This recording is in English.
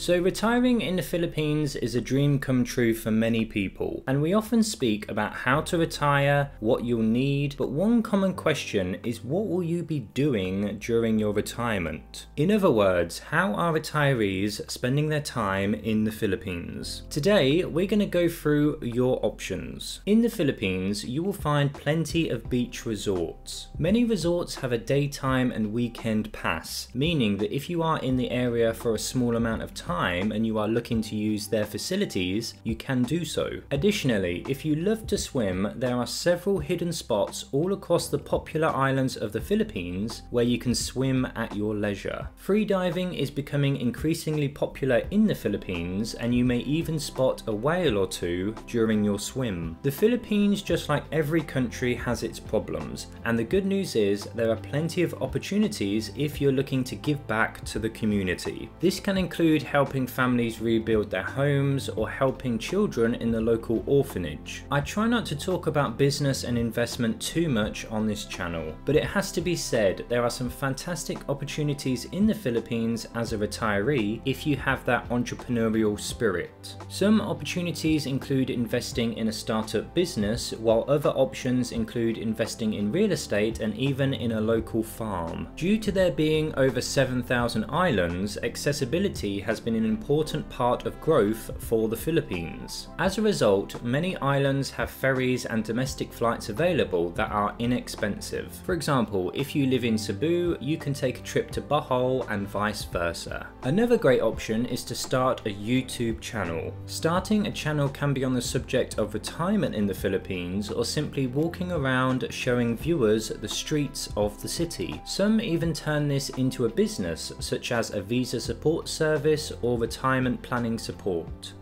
So, retiring in the Philippines is a dream come true for many people, and we often speak about how to retire, what you'll need, but one common question is what will you be doing during your retirement? In other words, how are retirees spending their time in the Philippines? Today, we're going to go through your options. In the Philippines, you will find plenty of beach resorts. Many resorts have a daytime and weekend pass, meaning that if you are in the area for a small amount of time, time and you are looking to use their facilities, you can do so. Additionally, if you love to swim, there are several hidden spots all across the popular islands of the Philippines where you can swim at your leisure. Freediving is becoming increasingly popular in the Philippines and you may even spot a whale or two during your swim. The Philippines, just like every country, has its problems, and the good news is there are plenty of opportunities if you're looking to give back to the community. This can include families rebuild their homes or helping children in the local orphanage. I try not to talk about business and investment too much on this channel, but it has to be said there are some fantastic opportunities in the Philippines as a retiree if you have that entrepreneurial spirit. Some opportunities include investing in a startup business, while other options include investing in real estate and even in a local farm. Due to there being over 7,000 islands, accessibility has been been an important part of growth for the Philippines. As a result, many islands have ferries and domestic flights available that are inexpensive. For example, if you live in Cebu, you can take a trip to Bohol and vice versa. Another great option is to start a YouTube channel. Starting a channel can be on the subject of retirement in the Philippines or simply walking around showing viewers the streets of the city. Some even turn this into a business such as a visa support service or retirement planning support.